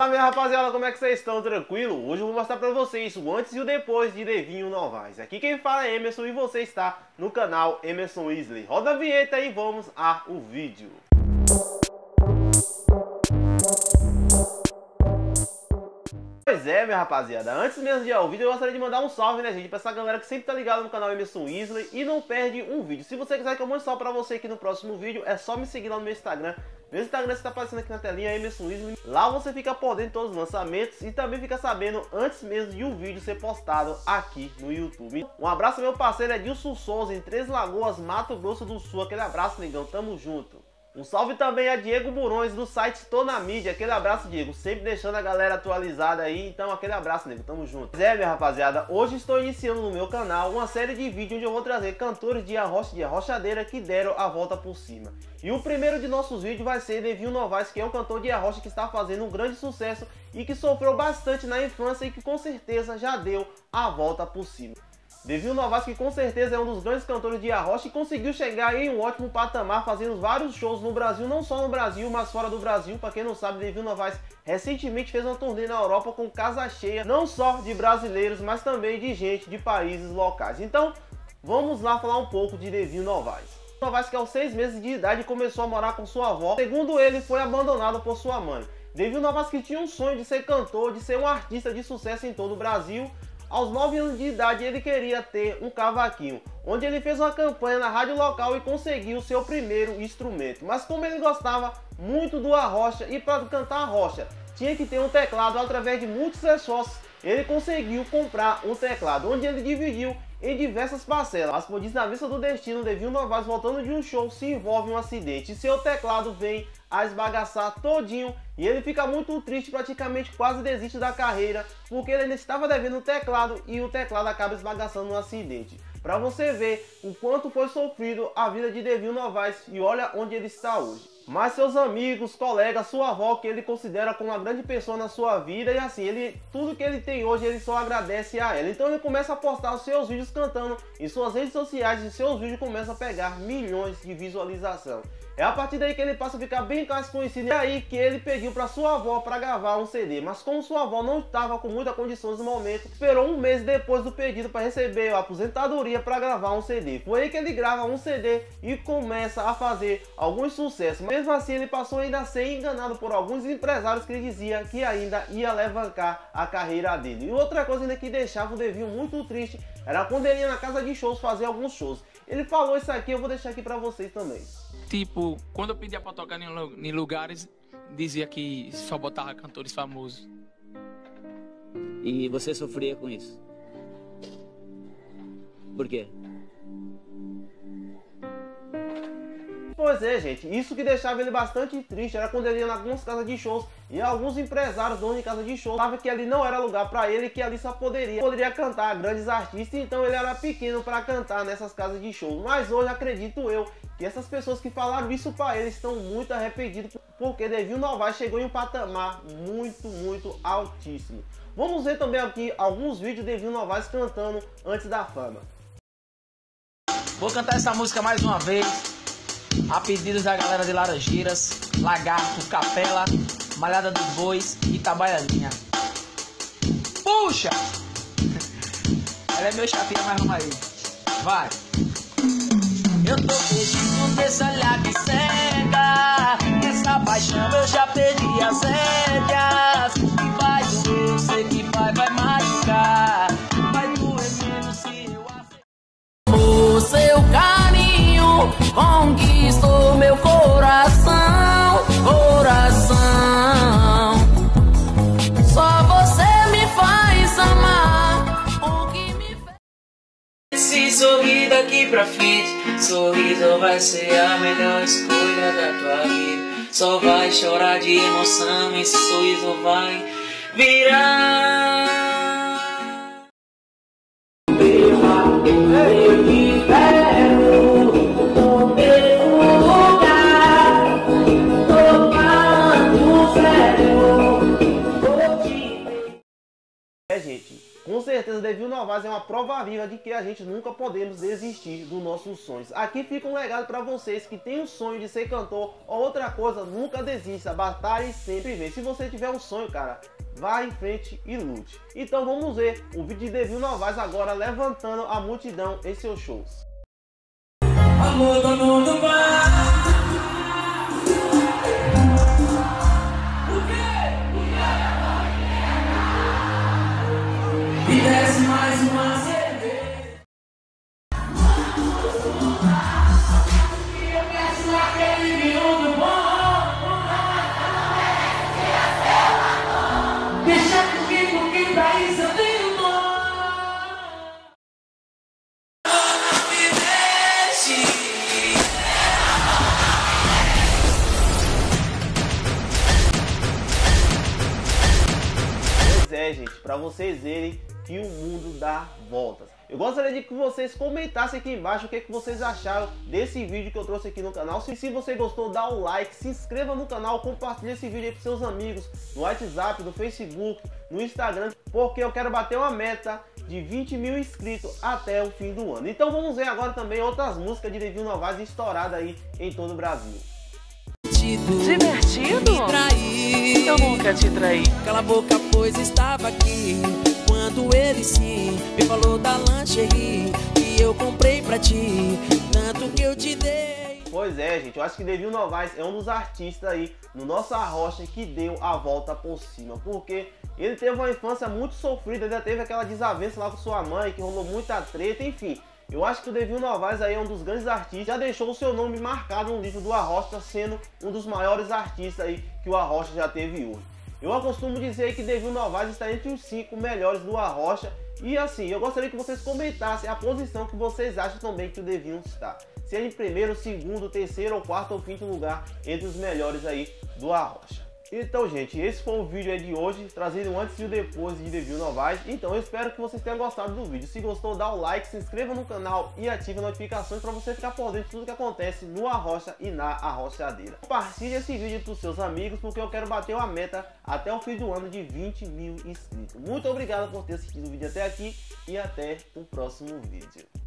Fala minha rapaziada, como é que vocês estão? Tranquilo? Hoje eu vou mostrar pra vocês o antes e o depois de Devinho Novaes. Aqui quem fala é Emerson e você está no canal Emerson Weasley. Roda a vinheta e vamos ao vídeo. Pois é, minha rapaziada, antes mesmo de ir ao vídeo, eu gostaria de mandar um salve, né, gente, pra essa galera que sempre tá ligada no canal Emerson Weasley e não perde um vídeo. Se você quiser que eu mande salve pra você aqui no próximo vídeo, é só me seguir lá no meu Instagram. Meu Instagram está aparecendo aqui na telinha, Emerson Weasley. Lá você fica por dentro de todos os lançamentos e também fica sabendo antes mesmo de um vídeo ser postado aqui no YouTube. Um abraço meu parceiro Edilson Souza, em Três Lagoas, Mato Grosso do Sul. Aquele abraço, negão, tamo junto. Um salve também a Diego Burões do site Estou na Mídia. Aquele abraço, Diego. Sempre deixando a galera atualizada aí. Então, aquele abraço, nego. Tamo junto. Pois é, minha rapaziada. Hoje estou iniciando no meu canal uma série de vídeos onde eu vou trazer cantores de arrocha de arrochadeira que deram a volta por cima. E o primeiro de nossos vídeos vai ser Devinho Novaes, que é um cantor de arrocha que está fazendo um grande sucesso e que sofreu bastante na infância e que com certeza já deu a volta por cima. Devil Novaes, que com certeza é um dos grandes cantores de arrocha e conseguiu chegar em um ótimo patamar, fazendo vários shows no Brasil, não só no Brasil, mas fora do Brasil. Para quem não sabe, Devil Novaes recentemente fez uma turnê na Europa com casa cheia, não só de brasileiros, mas também de gente de países locais. Então, vamos lá falar um pouco de Devil Novaes. Novaes, que aos seis meses de idade começou a morar com sua avó, segundo ele, foi abandonado por sua mãe. Devil Novaes que tinha um sonho de ser cantor, de ser um artista de sucesso em todo o Brasil, aos 9 anos de idade, ele queria ter um cavaquinho, onde ele fez uma campanha na rádio local e conseguiu seu primeiro instrumento. Mas como ele gostava muito do arrocha e para cantar arrocha tinha que ter um teclado através de muitos esforços, ele conseguiu comprar um teclado, onde ele dividiu em diversas parcelas. Mas por na vista do destino, Devil Novaes voltando de um show se envolve em um acidente seu teclado vem a esbagaçar todinho e ele fica muito triste, praticamente quase desiste da carreira, porque ele estava devendo o teclado e o teclado acaba esbagaçando no acidente. Para você ver o quanto foi sofrido a vida de Devil Novaes e olha onde ele está hoje mas seus amigos, colegas, sua avó, que ele considera como uma grande pessoa na sua vida, e assim, ele tudo que ele tem hoje, ele só agradece a ela. Então ele começa a postar os seus vídeos cantando em suas redes sociais e seus vídeos começam a pegar milhões de visualização. É a partir daí que ele passa a ficar bem mais conhecido. E é aí que ele pediu para sua avó para gravar um CD. Mas como sua avó não estava com muita condições no momento, esperou um mês depois do pedido para receber a aposentadoria para gravar um CD. Foi aí que ele grava um CD e começa a fazer alguns sucessos. Mesmo assim, ele passou ainda a ser enganado por alguns empresários que ele dizia que ainda ia alavancar a carreira dele. E outra coisa ainda que deixava o Devinho muito triste era quando ele ia na casa de shows fazer alguns shows. Ele falou isso aqui, eu vou deixar aqui para vocês também. Tipo, quando eu pedia pra tocar em lugares, dizia que só botava cantores famosos. E você sofria com isso? Por quê? Pois é, gente, isso que deixava ele bastante triste era quando ele ia em algumas casas de shows e alguns empresários, donos de casa de shows, falavam que ali não era lugar para ele, que ali só poderia, poderia cantar grandes artistas, então ele era pequeno para cantar nessas casas de shows. Mas hoje acredito eu que essas pessoas que falaram isso para ele estão muito arrependidos porque Devil Novaes chegou em um patamar muito, muito altíssimo. Vamos ver também aqui alguns vídeos de Devil Novaes cantando antes da fama. Vou cantar essa música mais uma vez a pedidos da galera de Laranjeiras, Lagarto, Capela, Malhada dos Bois e Itabaianinha. Puxa! Ela é meu chatinha, mas vamos aí. Vai! Eu tô perdido nesse olhar pra frente, sorriso vai ser a melhor escolha da tua vida. Só vai chorar de emoção, esse sorriso vai virar. Com prova viva de que a gente nunca podemos desistir dos nossos sonhos. Aqui fica um legado para vocês que tem o sonho de ser cantor ou outra coisa, nunca desista, batalhe e sempre vem. Se você tiver um sonho, cara, vá em frente e lute. Então vamos ver o vídeo de Devil Novaes agora levantando a multidão em seus shows. Amor, amor, é, gente, para vocês verem que o mundo dá voltas. Eu gostaria de que vocês comentassem aqui embaixo o que, é que vocês acharam desse vídeo que eu trouxe aqui no canal. Se, se você gostou, dá o like, se inscreva no canal, compartilhe esse vídeo aí com seus amigos no WhatsApp, no Facebook, no Instagram, porque eu quero bater uma meta de 20 mil inscritos até o fim do ano. Então vamos ver agora também outras músicas de Devil Novaes estouradas aí em todo o Brasil. Divertido? Trair. Eu nunca te traí. Cala a boca, pois estava aqui. Quando ele sim me falou da lingerie que eu comprei pra ti. Tanto que eu te dei. Pois é, gente, eu acho que Devil Novaes é um dos artistas aí no nossa rocha que deu a volta por cima, porque ele teve uma infância muito sofrida, ainda teve aquela desavença lá com sua mãe, que rolou muita treta, enfim. Eu acho que o Devil Novaes aí é um dos grandes artistas, já deixou o seu nome marcado no livro do Arrocha, sendo um dos maiores artistas aí que o Arrocha já teve hoje. Eu costumo dizer que Devil Novaes está entre os cinco melhores do Arrocha e assim, eu gostaria que vocês comentassem a posição que vocês acham também que o Devil está. Se é em primeiro, segundo, terceiro, ou quarto ou quinto lugar entre os melhores aí do Arrocha. Então, gente, esse foi o vídeo de hoje, trazendo antes e o depois de Devil Novaes. Então, eu espero que vocês tenham gostado do vídeo. Se gostou, dá o like, se inscreva no canal e ative as notificações para você ficar por dentro de tudo que acontece no Arrocha e na Arrochadeira. Compartilhe esse vídeo para os seus amigos, porque eu quero bater uma meta até o fim do ano de 20 mil inscritos. Muito obrigado por ter assistido o vídeo até aqui e até o próximo vídeo.